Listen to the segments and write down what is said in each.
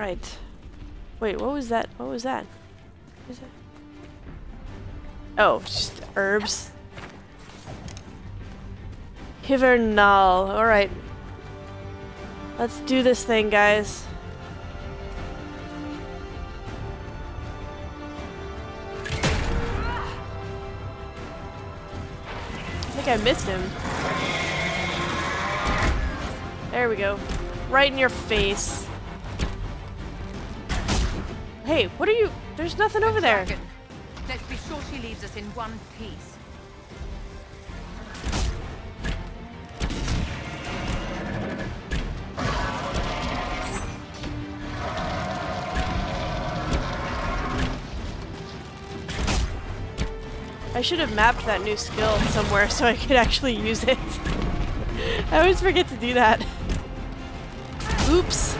Alright. Wait, what was that? What was that? What is it? Oh, just herbs. Hivernal. Alright. Let's do this thing, guys. I think I missed him. There we go. Right in your face. Hey, what are you? There's nothing over there. Let's be sure she leaves us in one piece. I should have mapped that new skill somewhere so I could actually use it. I always forget to do that. Oops.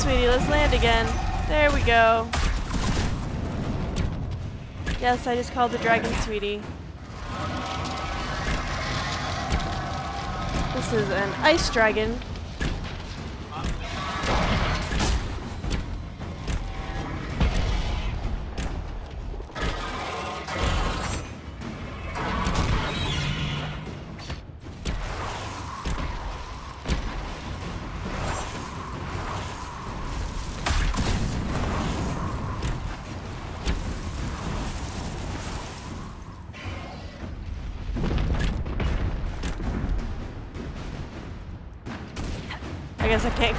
Sweetie, let's land again. There we go. Yes, I just called the dragon sweetie. This is an ice dragon.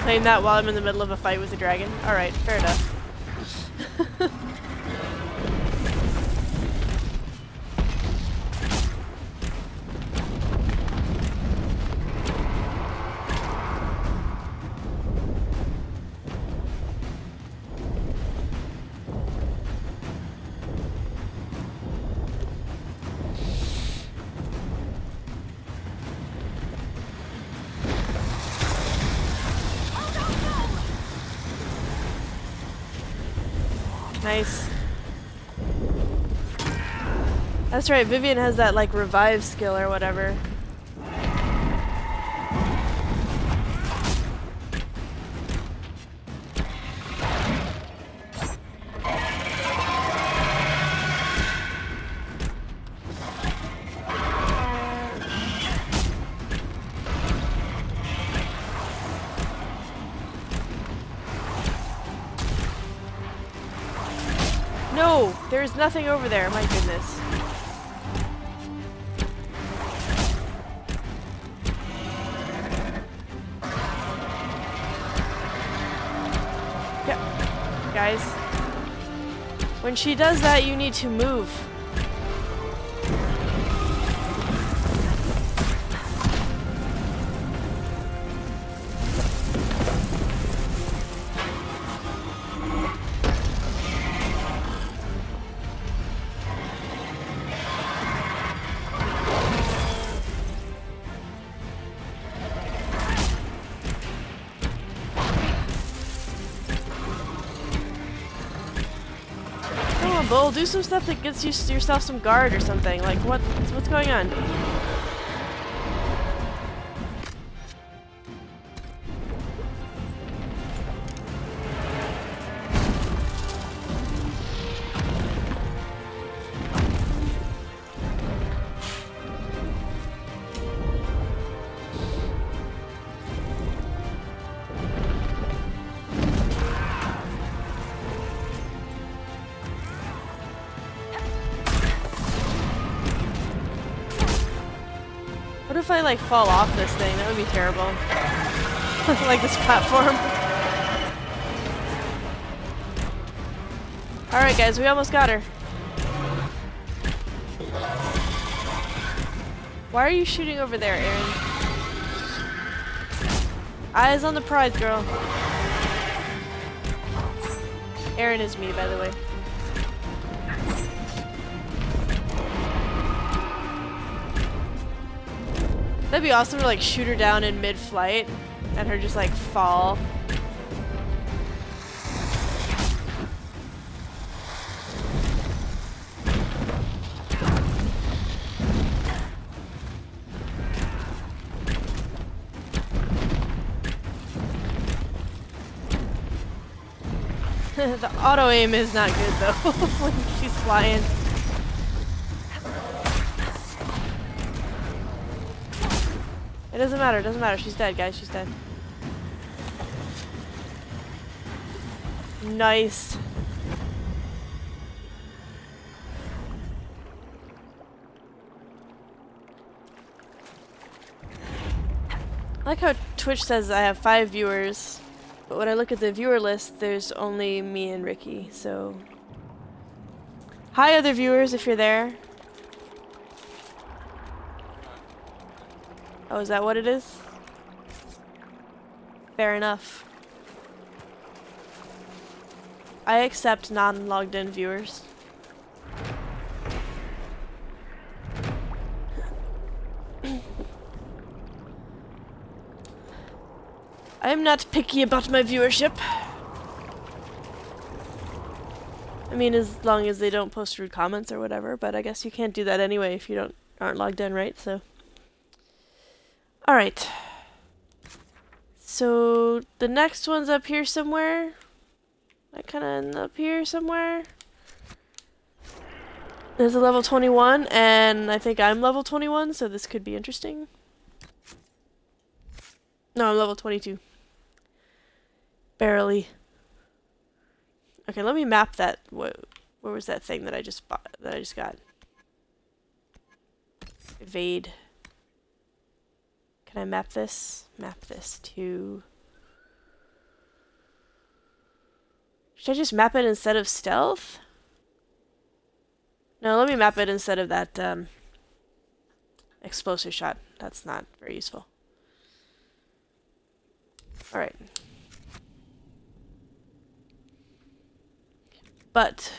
Claim that while I'm in the middle of a fight with a dragon. Alright, fair enough. That's right, Vivienne has that like revive skill or whatever. No, there's nothing over there. My goodness. She does that, you need to move. Bull, do some stuff that gets you yourself some guard or something. Like, what? What's going on? Like fall off this thing? That would be terrible. like this platform. Alright guys, we almost got her. Why are you shooting over there, Aaron? Eyes on the prize, girl. Aaron is me, by the way. That'd be awesome to like shoot her down in mid-flight and her just like fall. the auto aim is not good though when she's flying. It doesn't matter, it doesn't matter. She's dead, guys. She's dead. Nice. I like how Twitch says I have five viewers, but when I look at the viewer list, there's only me and Ricky, so... Hi other viewers, if you're there. Oh, is that what it is? Fair enough. I accept non-logged in viewers. I am not picky about my viewership. I mean, as long as they don't post rude comments or whatever, but I guess you can't do that anyway if you don't aren't logged in, right? So. Alright. So, the next one's up here somewhere. I kind of end up here somewhere. There's a level 21, and I think I'm level 21, so this could be interesting. No, I'm level 22. Barely. Okay, let me map that. What, where was that thing that I just bought, that I just got? Evade. Can I map this? Map this to... Should I just map it instead of stealth? No, let me map it instead of that um, explosive shot. That's not very useful. Alright. But...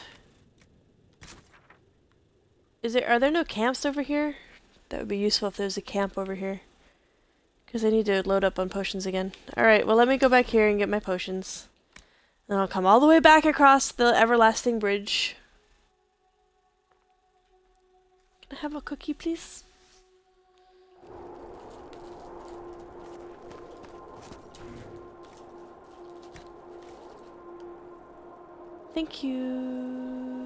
Is there, are there no camps over here? That would be useful if there was a camp over here. Because I need to load up on potions again. Alright, well let me go back here and get my potions. Then I'll come all the way back across the everlasting bridge. Can I have a cookie, please? Thank you.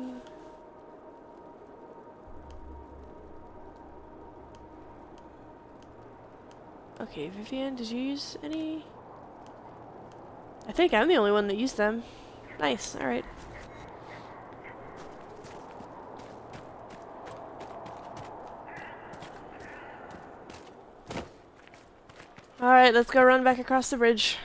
Okay, Vivienne, did you use any? I think I'm the only one that used them. Nice, alright. Alright, let's go run back across the bridge.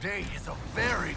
Today is a very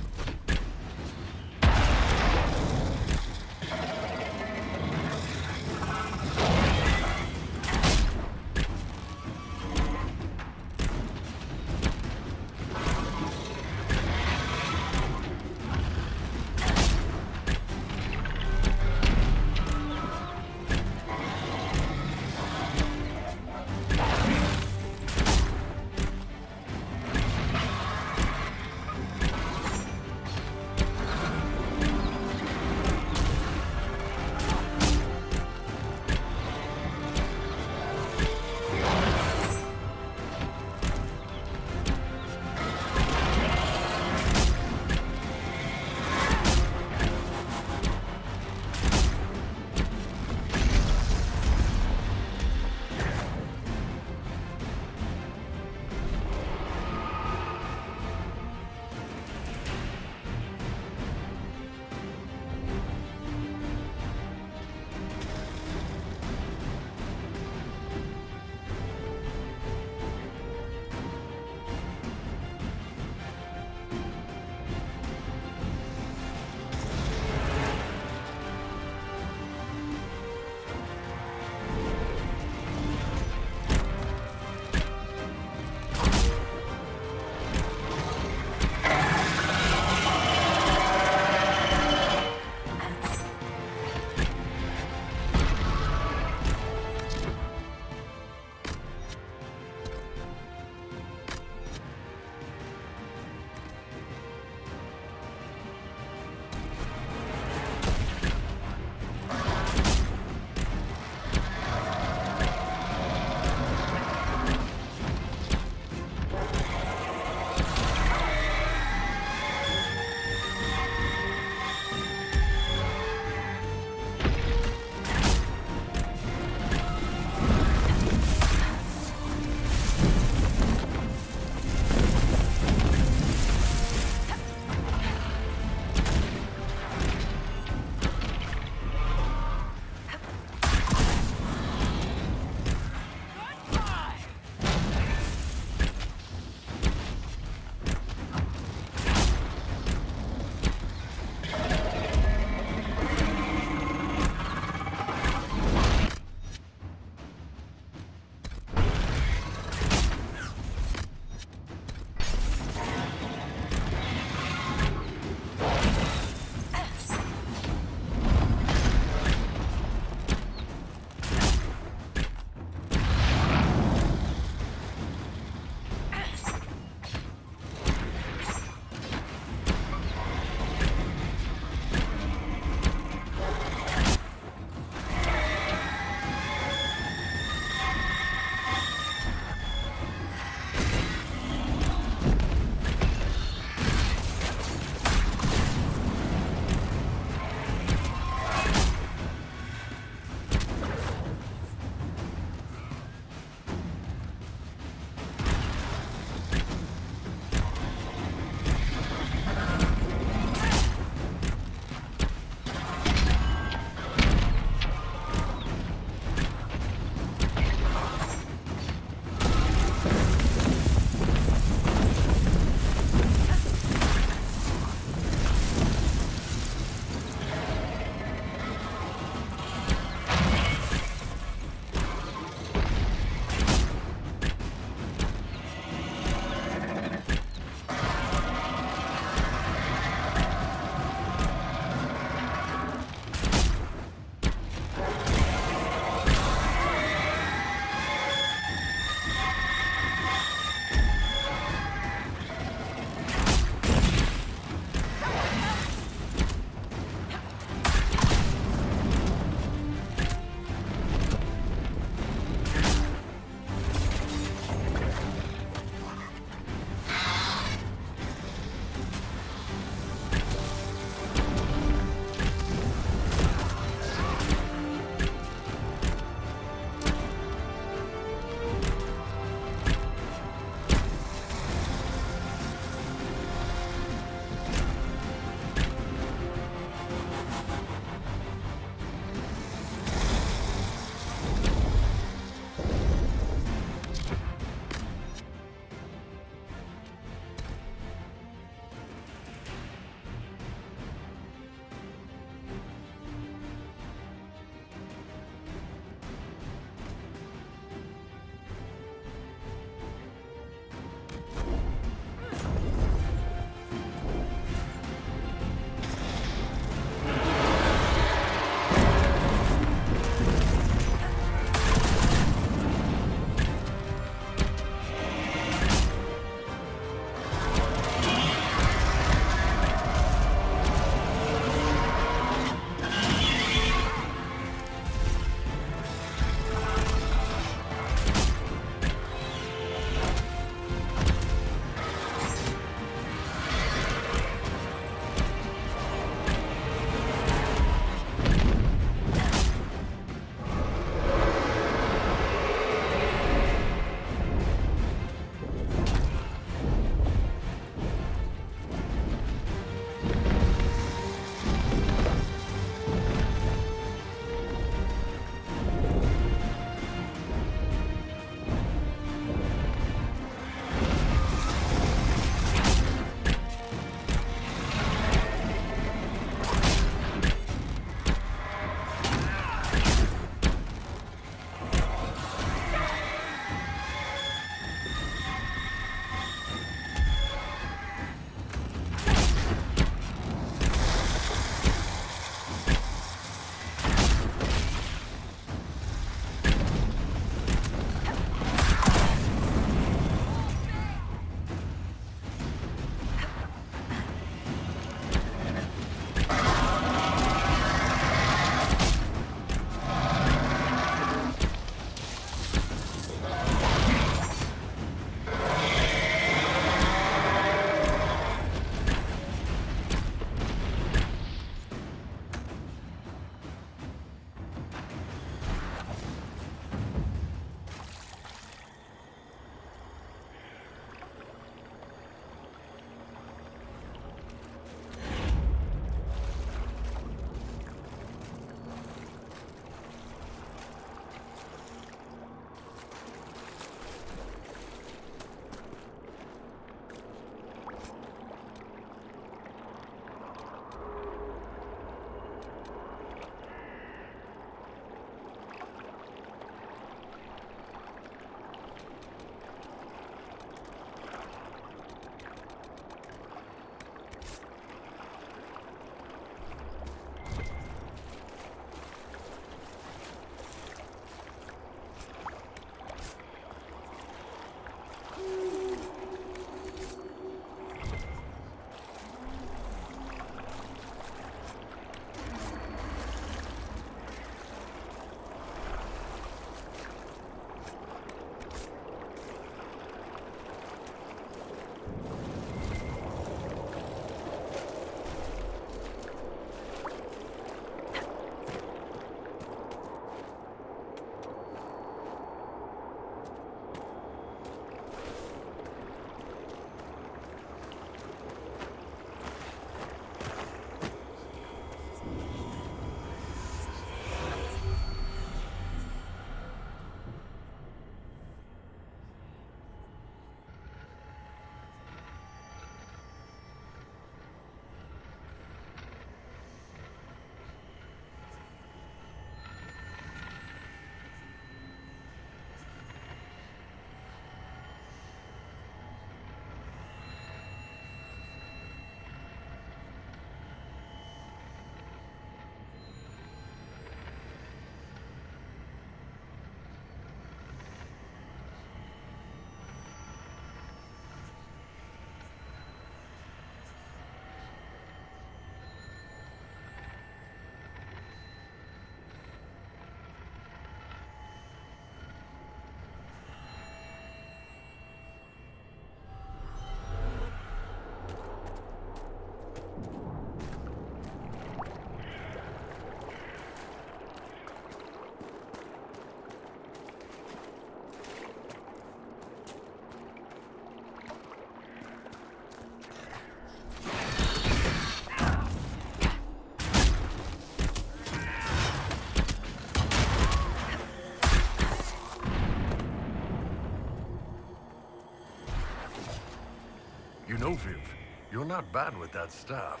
not bad with that stuff.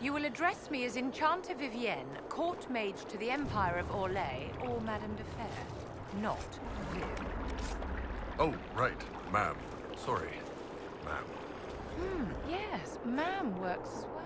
You will address me as Enchanter Vivienne, court mage to the Empire of Orlais, or Madame de Fer, not Viv. Oh, right, ma'am. Sorry, ma'am. Hmm, yes, ma'am works as well.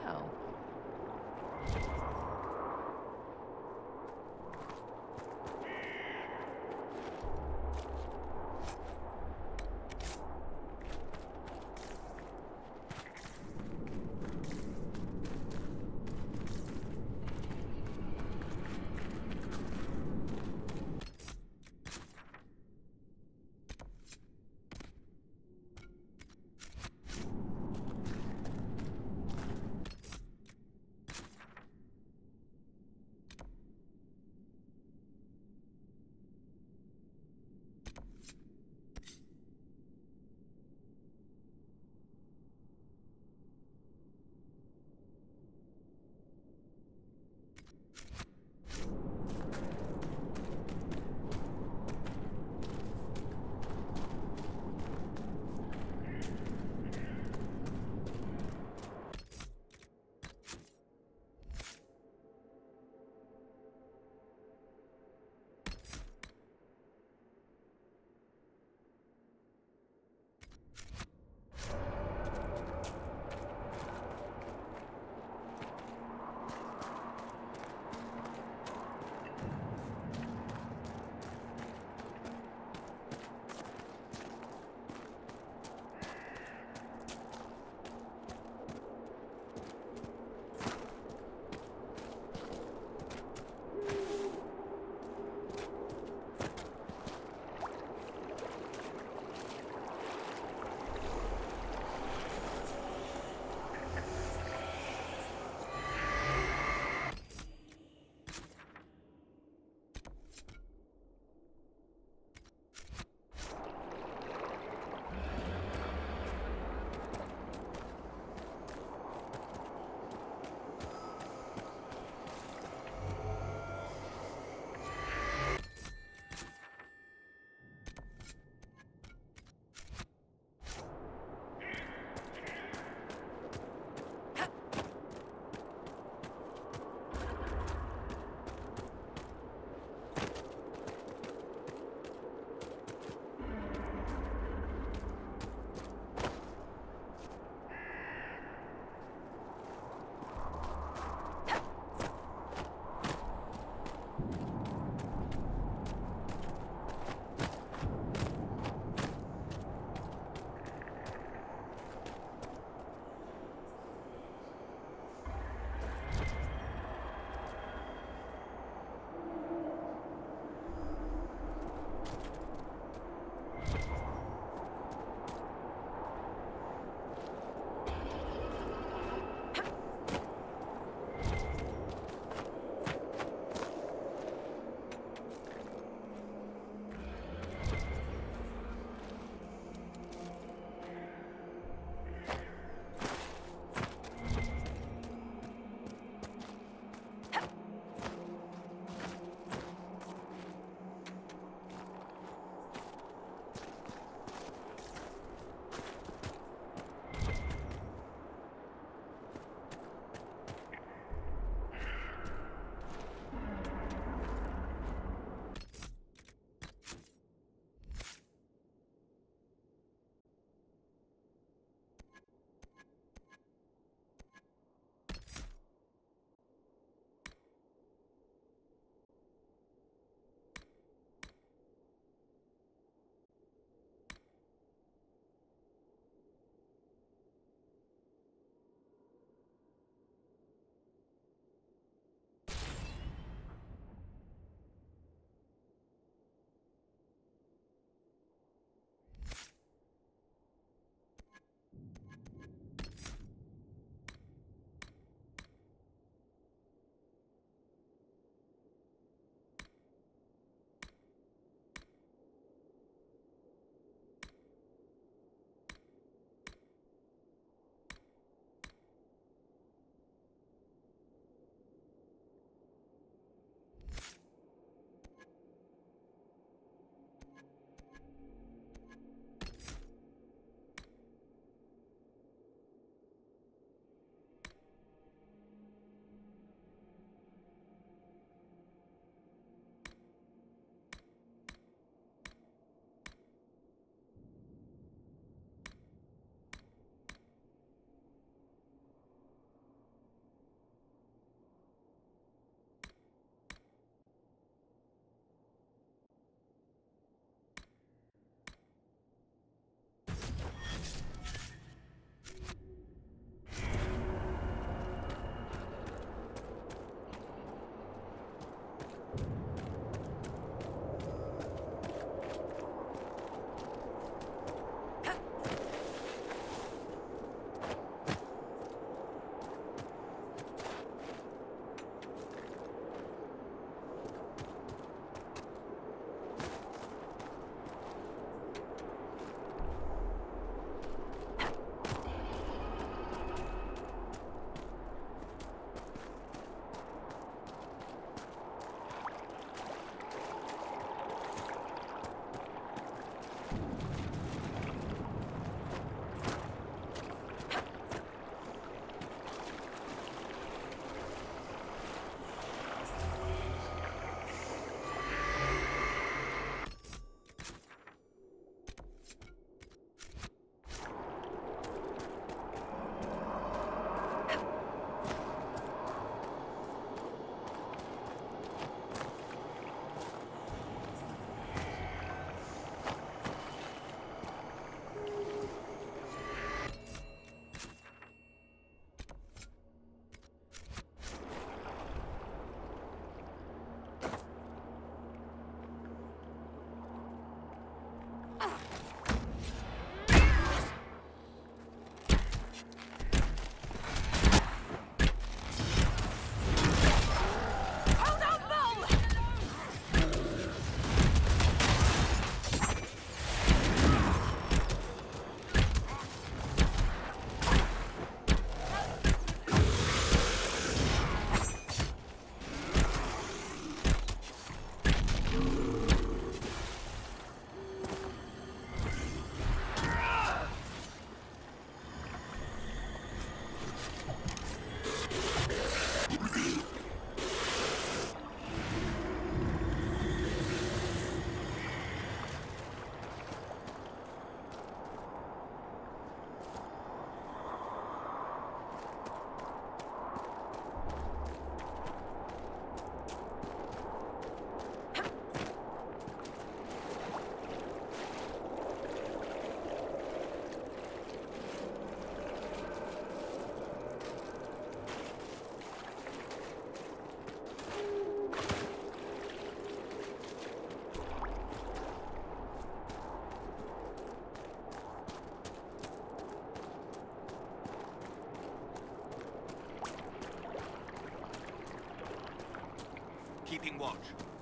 keeping watch.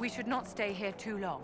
We should not stay here too long.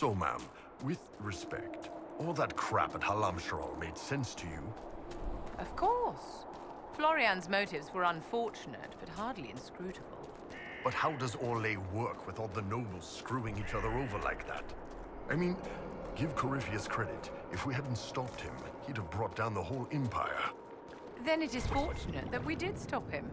So, ma'am, with respect, all that crap at Halamshiral made sense to you? Of course. Florianne's motives were unfortunate, but hardly inscrutable. But how does Orlais work with all the nobles screwing each other over like that? I mean, give Corypheus credit. If we hadn't stopped him, he'd have brought down the whole Empire. Then it is fortunate that we did stop him.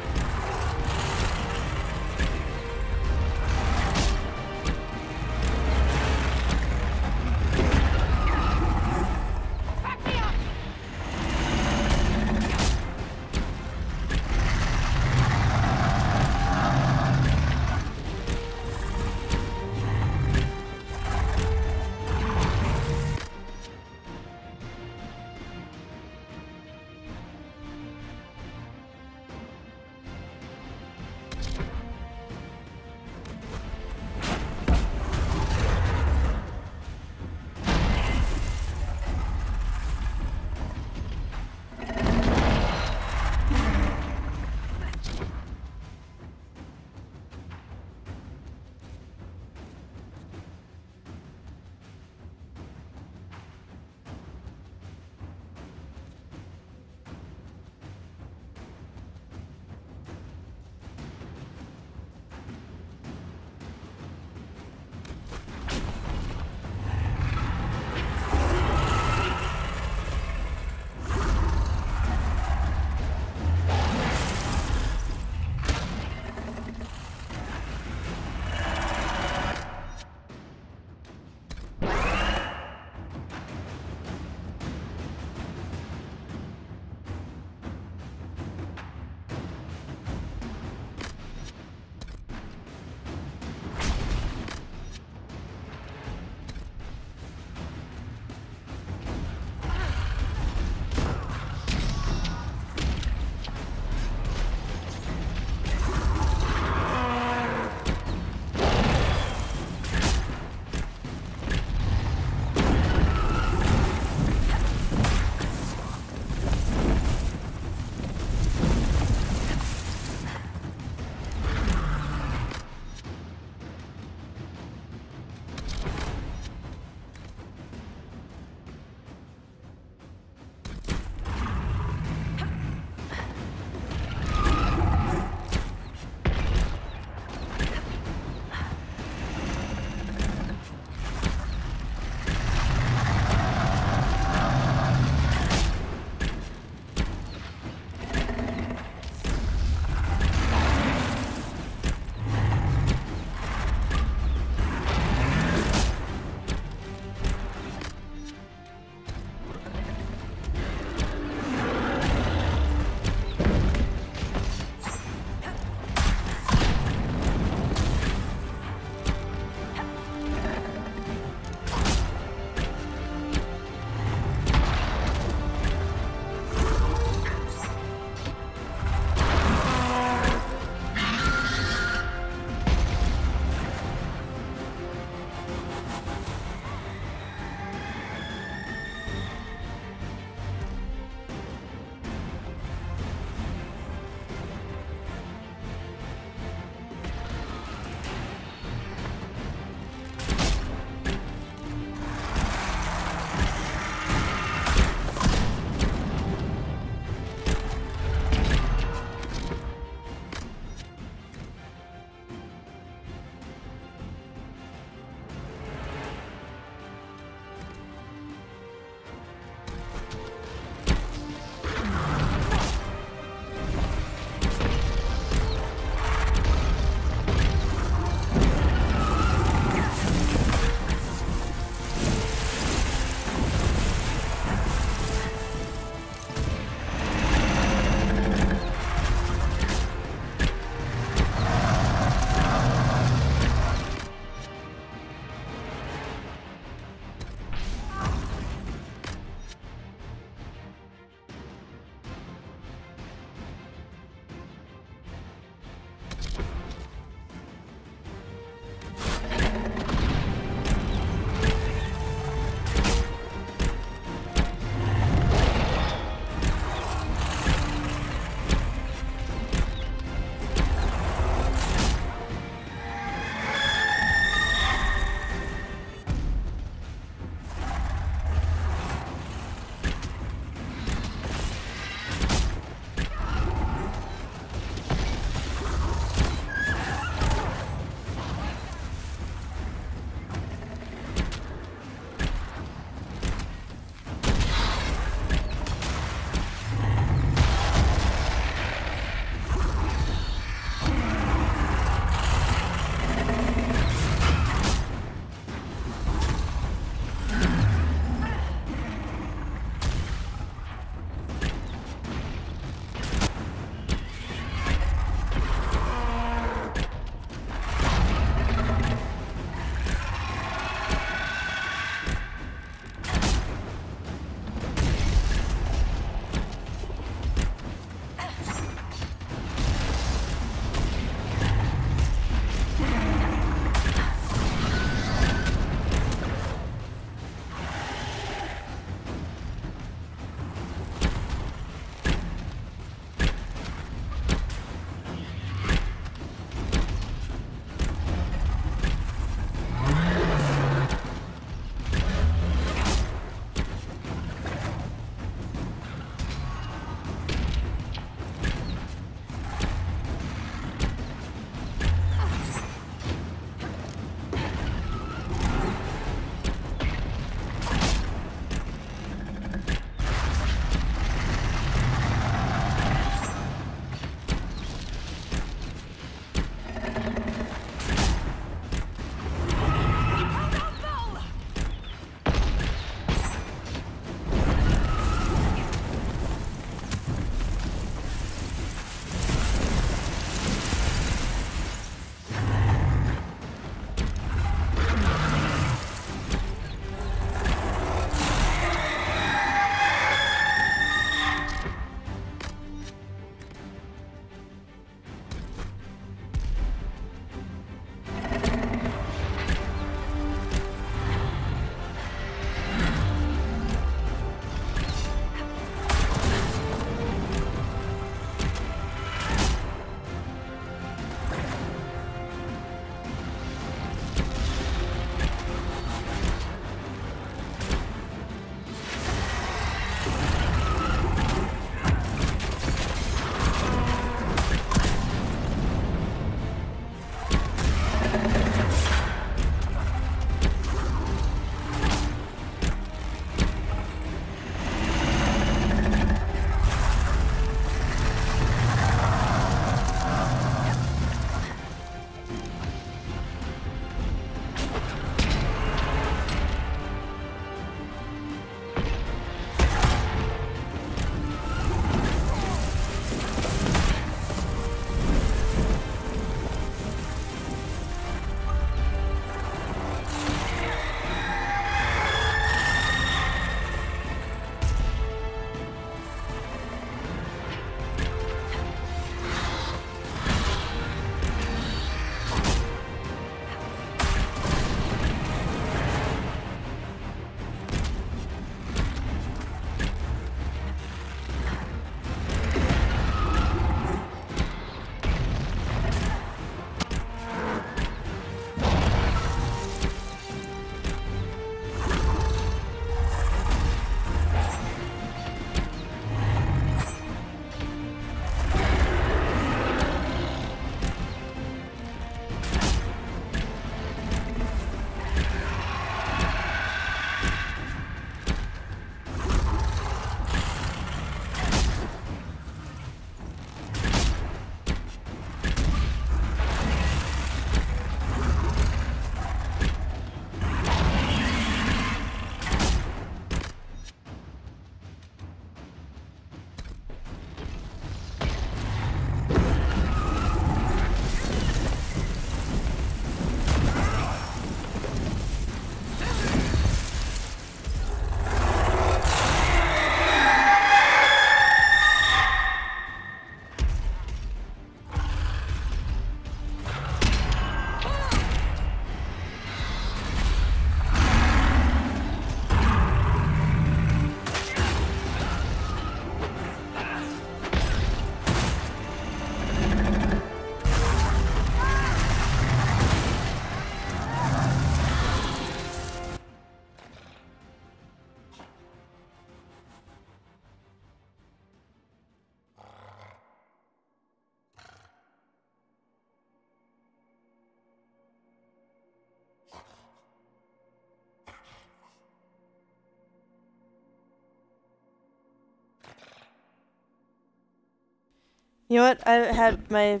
You know what? I had my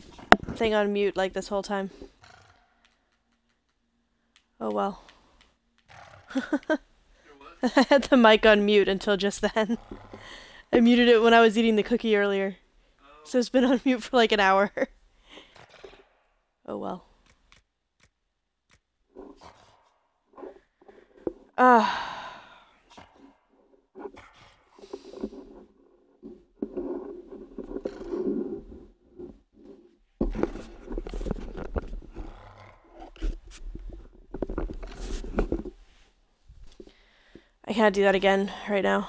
thing on mute like this whole time. Oh well. I had the mic on mute until just then. I muted it when I was eating the cookie earlier. So it's been on mute for like an hour. oh well. Ah. I can't do that again right now.